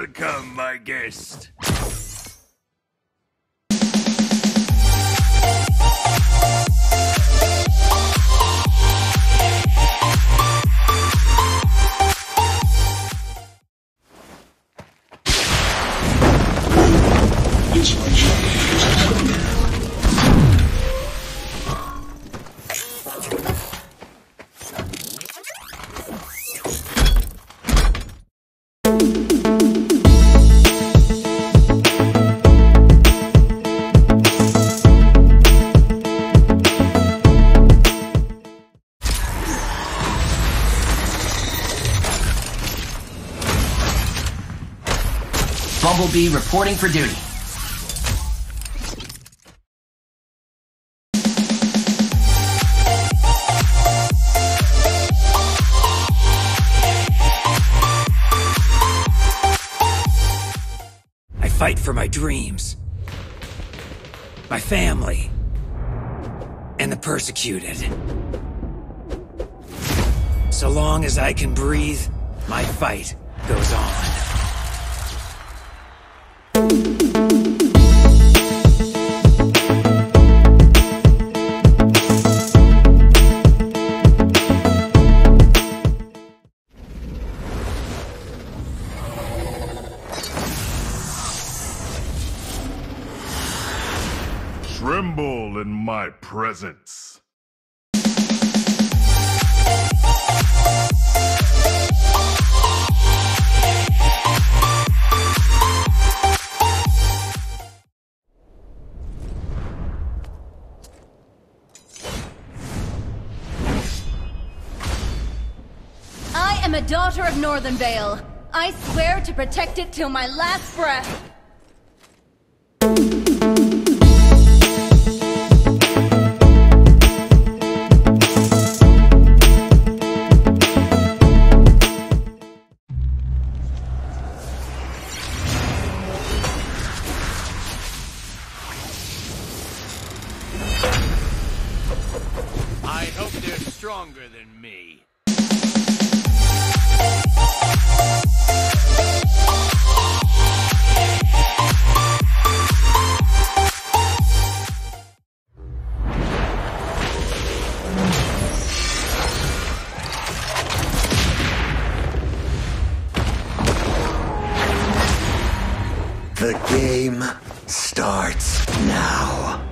Welcome, my guest. Bumblebee reporting for duty. I fight for my dreams, my family, and the persecuted. So long as I can breathe, my fight goes on. Tremble in my presence. I am a daughter of Northern Vale. I swear to protect it till my last breath. Stronger than me. The game starts now.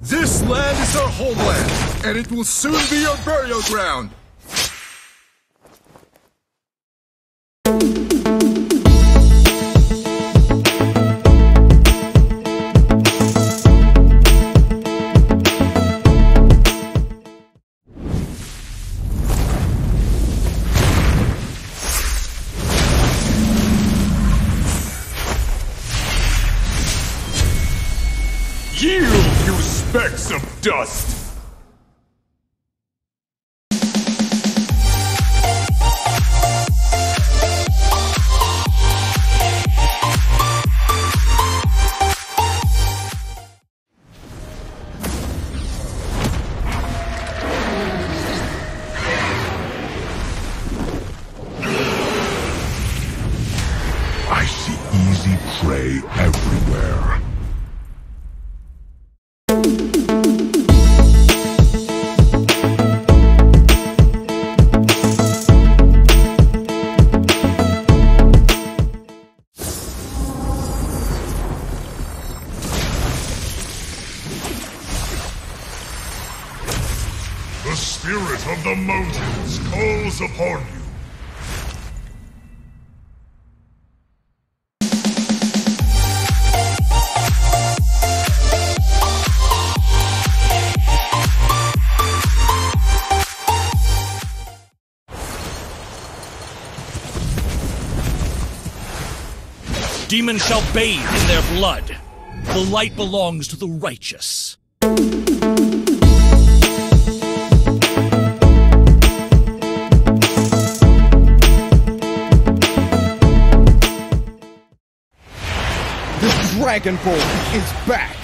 This land is our homeland, and it will soon be your burial ground. Yield, you specks of dust! The spirit of the mountains calls upon you. Demons shall bathe in their blood. The light belongs to the righteous. The Dragon Bolt is back!